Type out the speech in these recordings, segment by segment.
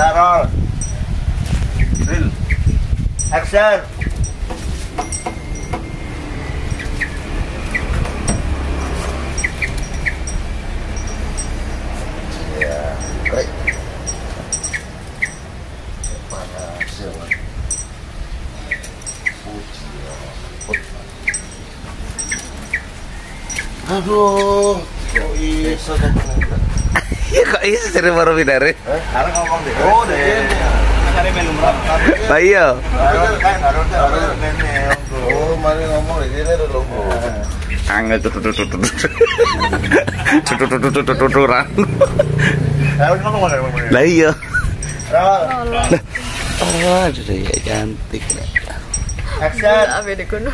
Nah, roll. Drill. Action. Ya, baik. Panas ya, Bang. Puji ya. Aduh, kok iso tuh Ya kok iya sering baru bidare. Eh, sekarang ngomong deh. Oh, deh. Lah iya. Oh, mari ngomong di sini dulu. Angel tuh tuh tuh tuh tuh. Tuh tuh tuh tuh tuh. Lah iya. Roll. Oh, aduh ya cantik. Action. De kuno.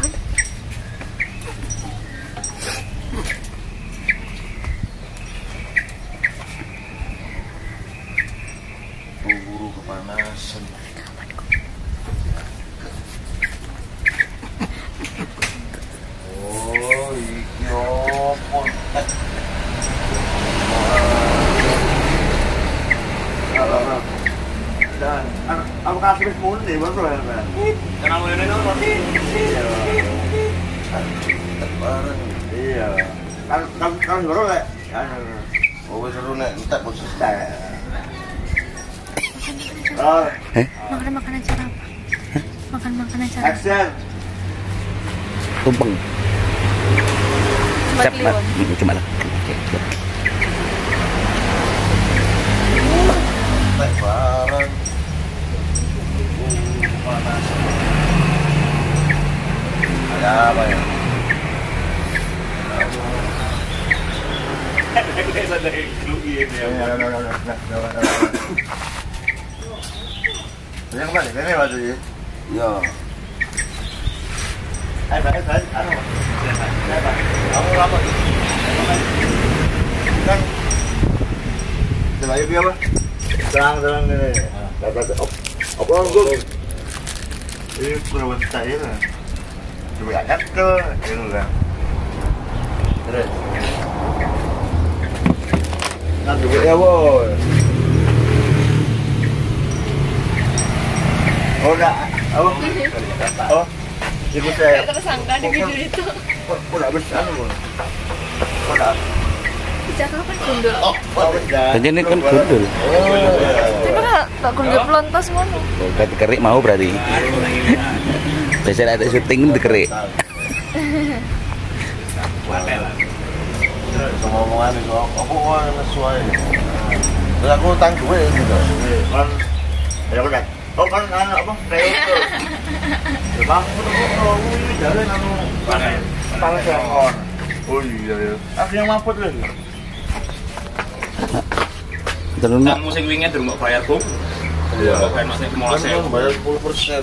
Buru kepanasan. Oh, iki opo? Dan, Kenapa ini? Bareng. Iya. Kan kan kan baru lek. Oh, wis seru nek entek posisi. Oh, Makan makanan cara apa? Makan makanan cara apa? action. Tumpeng. Cepat. Cuma lah. Apa ya? Yang mana? Ini baju ya? Ya. Eh, baik, baik. Anu. Eh, baik. Kamu apa? Kan. Coba yuk apa? Terang, terang ini. Dapat op. Op, op, op. Ini kurang saya lah. Lihat ke, ini lah. Terus. Nah, juga ya, boy. Oh, enggak. Oh. Oh. Ibu saya. Tersangka di video itu. Kok enggak besar, boy? Kok enggak? Gundul? Oh? Kan ini kan gundul. Oh. Coba tak gundul pelontos ngono. Oh, Berarti kerik mau berarti. Biasanya ada syuting itu aku sesuai. Terus aku utang duit gitu. Kan, ya udah. Oh kan anak apa? Kayak itu. Ya bang, aku tuh oh, ini jalan anu. Panas on. Oh iya ya. Yang lagi. Terus wingi durung mbok bayar, Bung. Iya. Bayar masih Kan 15.000. yang bayar 10 persen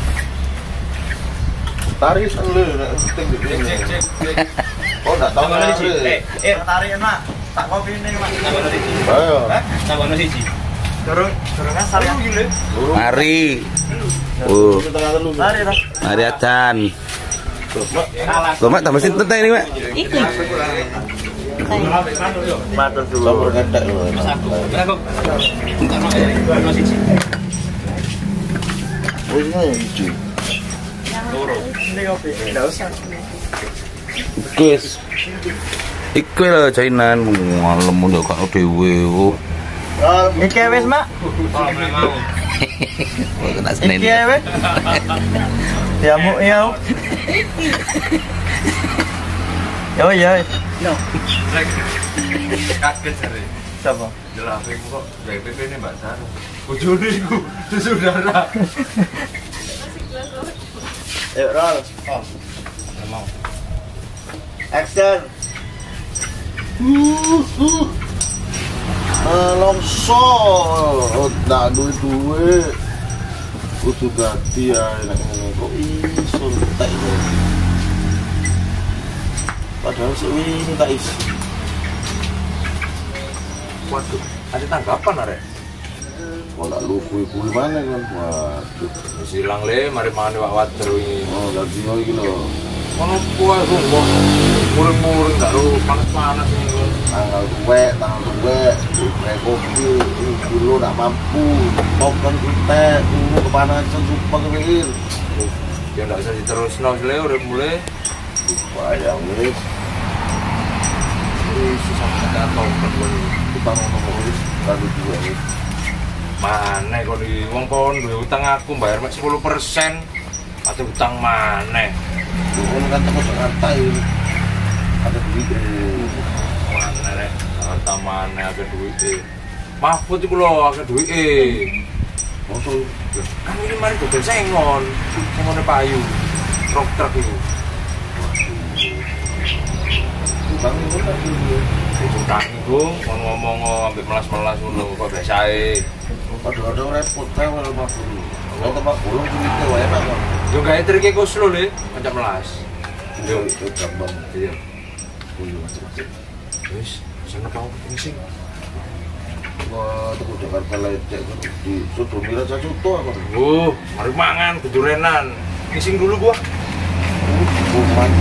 cek, cek. Oh, enggak tahu nari. Eh. Tari enak. Tak kopi ini, Mas. Tambah siji. Ayo. Tambah siji. Sari mari. Oh. Tari dah. mari adan. Kalah. Loh, Mak, tambah sinten teh ini, Mak? Iku. Matur. Sabar ketek lu. Guys. Iku lho jainan ngalem ndok kok dhewe. Iki wis, Mak. Oh, mau. kena Senin. Iki wis. Ya mu ya. Yo ya. Kaget jare. Siapa? Jelasin kok JPP ini Mbak Sarah. Bojone iku saudara. Roll. Mau. Action. Oh, tak duit duit. kudu ganti ya enak ngono kok iso entek kok. Padahal sih wingi tak. Waduh, ada tanggapan arek. Kalau lu kue kue mana kan? Waduh. Wis ilang le, mari mangan wak water wingi. Oh, lagi oh iki lho. Kono kuah kok muring-muring gak lu panas-panas ini. Tanggal tuwek, tanggal tuwek, kayak kopi, iki lu nak mampu. Kan kita, dulu kepanasan sumpah kewir. Ya ndak bisa diterusno le urip mulai. Bayang Wis susah kata tobat kon. kita ngomong wis kali dua wis. Mana kok di wong kon duwe utang aku bayar mek 10%. Atau utang mana? Dulu kan temu Jakarta ini. Ada duit eh. Mana rek? Harta mana ada duit e. Mahfud iku lho akeh duit e. Masuk Kan ini mari dodol sengon. Sengone payu. Truk truk iku. Bang itu dulu. Utang iku ngomong-ngomong ambek melas-melas ngono kok biasae. Kadang-kadang repot saya kalau mas dulu. Kalau tempat gulung duitnya wae kan. Yo gawe trike ku slow le, kancak melas. Itu gampang. Iya. Kuyu macam-macam. Wis, sana kau penting. Wah, tuh Jakarta lecek kan di Soto Mira saya soto apa? Uh, mari mangan kedurenan. Ngising dulu gua. Kuman.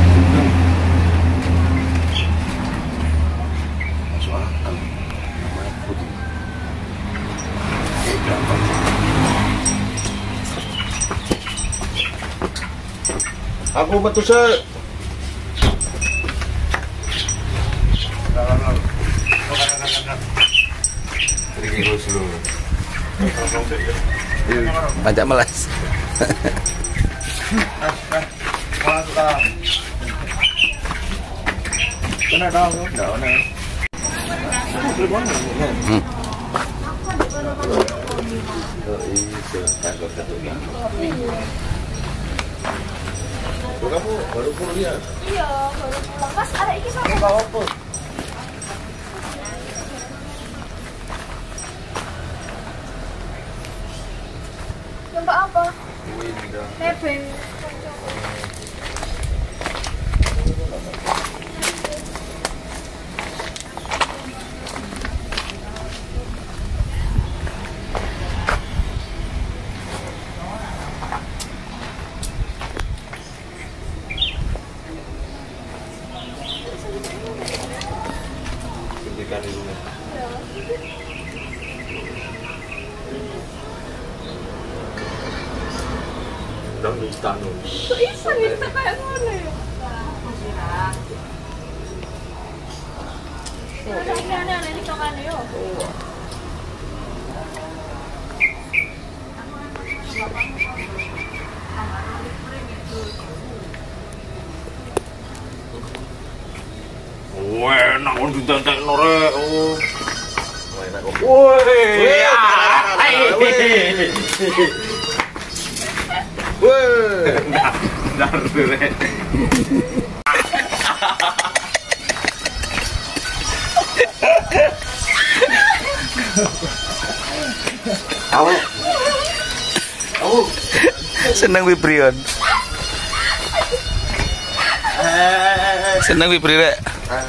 Aku ku slow. Pajak melas. Hmm. Kamu baru kuliah. Iya, baru pulang. Mas, ada iki sama. Enggak apa. Coba apa? Nebeng. Di rumah. Udah di istana. Gitu kayak ngono ya? Ada ini aneh-aneh di. Wah, enak kon ditentekno rek. Oh. Woi. Weh. Dar rek. Awe. Aku. Seneng Wibrion. Eh. Seneng Wibri rek. Ah,